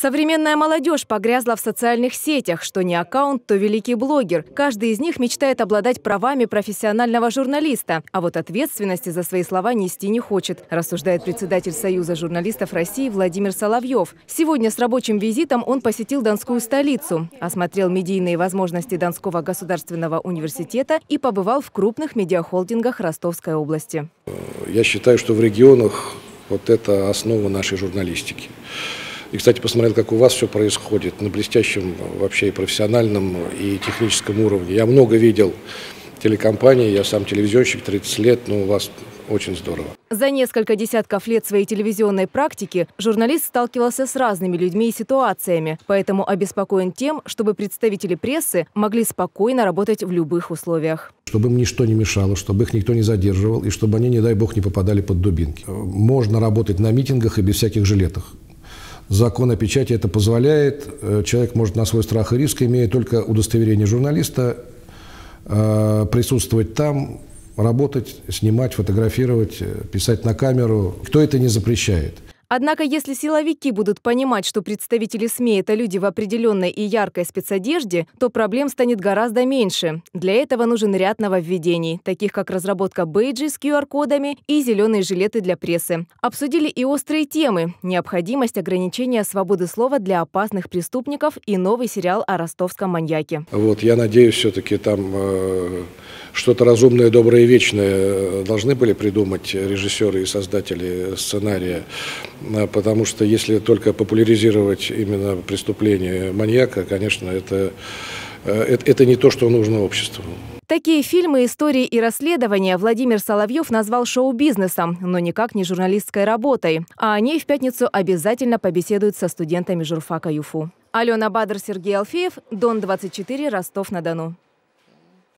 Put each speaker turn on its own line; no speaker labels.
Современная молодежь погрязла в социальных сетях. Что не аккаунт, то великий блогер. Каждый из них мечтает обладать правами профессионального журналиста. А вот ответственности за свои слова нести не хочет, рассуждает председатель Союза журналистов России Владимир Соловьев. Сегодня с рабочим визитом он посетил Донскую столицу, осмотрел медийные возможности Донского государственного университета и побывал в крупных медиахолдингах Ростовской области.
Я считаю, что в регионах вот это основа нашей журналистики. И, кстати, посмотрел, как у вас все происходит на блестящем вообще и профессиональном, и техническом уровне. Я много видел телекомпаний, я сам телевизионщик 30 лет, но у вас очень здорово.
За несколько десятков лет своей телевизионной практики журналист сталкивался с разными людьми и ситуациями, поэтому обеспокоен тем, чтобы представители прессы могли спокойно работать в любых условиях.
Чтобы им ничто не мешало, чтобы их никто не задерживал, и чтобы они, не дай бог, не попадали под дубинки. Можно работать на митингах и без всяких жилетов. Закон о печати это позволяет. Э, человек может на свой страх и риск, имея только удостоверение журналиста, э, присутствовать там, работать, снимать, фотографировать, э, писать на камеру. Кто это не запрещает?
Однако, если силовики будут понимать, что представители СМИ – это люди в определенной и яркой спецодежде, то проблем станет гораздо меньше. Для этого нужен ряд нововведений, таких как разработка бейджей с QR-кодами и зеленые жилеты для прессы. Обсудили и острые темы – необходимость ограничения свободы слова для опасных преступников и новый сериал о ростовском маньяке.
Вот, я надеюсь, все-таки там э, что-то разумное, доброе и вечное э, должны были придумать режиссеры и создатели сценария. Э, потому что если только популяризировать именно преступление маньяка, конечно, это, э, это, это не то, что нужно обществу.
Такие фильмы, истории и расследования Владимир Соловьев назвал шоу-бизнесом, но никак не журналистской работой. А о ней в пятницу обязательно побеседуют со студентами журфака ЮФУ. Алена Бадр, Сергей Алфеев, Дон 24, Ростов-на-Дону.